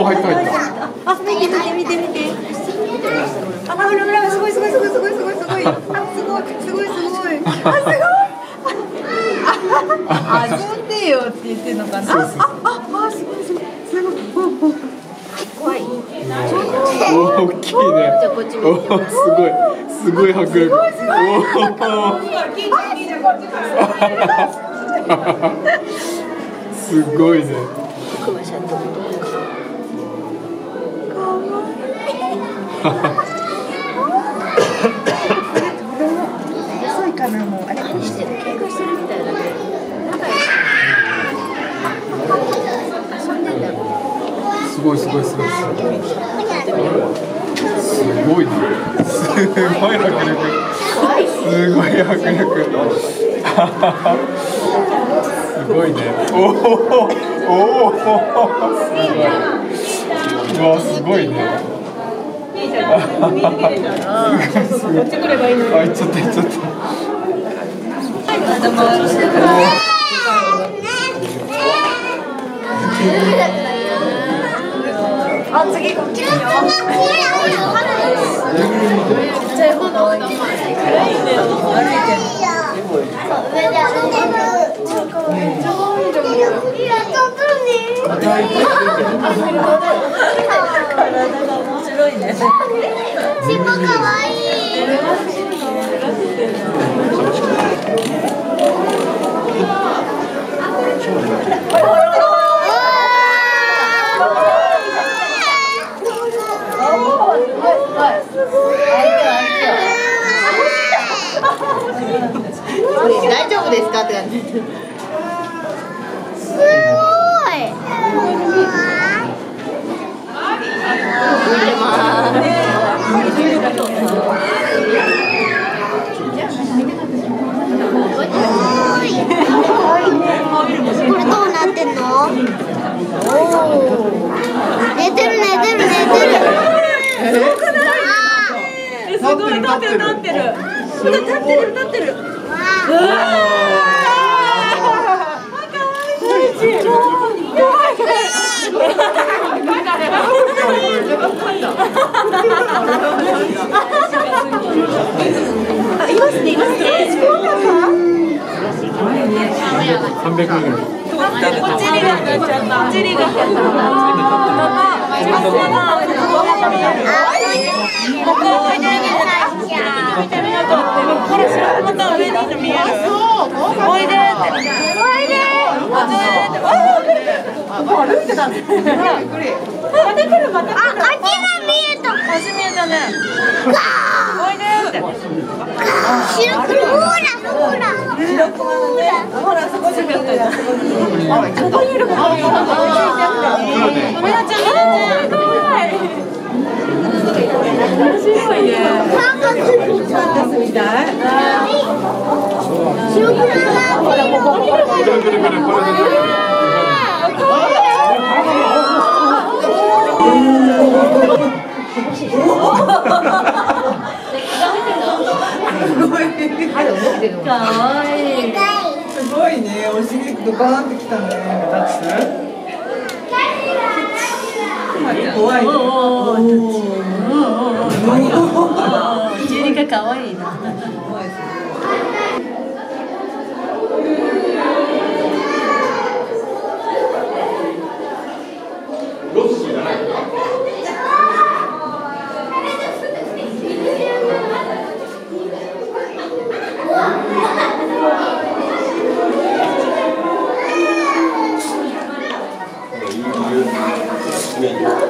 お入った入ったあ、見て見て見て見て。あ、ほらほらすごい。すごい。すごい。すごい。すごい。すごい。あ、すごい。すごい。すごい。あ、すごい。あ、遊んでよって言ってんのかな。あ、あ、あ、すごい。すごい。すごい。おお怖い。おお大きい。ねおおすごい。すごい。迫力おおすごい。ね細いカメラもあれこうしてる喧嘩してるみたいだね。すごいすごいすごいすごいすごいねすごい迫力。すごい迫力。すごいねおおおおすごいうわすごいね。すごいこっち来ればいいのあ行っちゃった行っちゃったあ、次こっちよ。尻尾かわいい。大丈夫ですかって感じ。すごい。これどうなってんの？おお。寝てる寝てる寝てる。すごくない？すごい立ってる立ってる。立ってる立ってる。あ、い。ますねいますね。三百円ぐらいこっちにがこっちにが。これ白また上に見える。おいでって。おいで。歩いてたね。また来る。また来る。あ、あっちが見えた。初めてね。おいでって。白黒ほらほら。ほらそこにいる。そこにいる。あ、みなちゃん、なちゃん、すごい。面白いね。なんかついた。サンタみたい。白黒がこれこれこれこれこれかわい。すごいね、お尻ドカーンってきたね。タッチする怖いね。かわいいな。すいす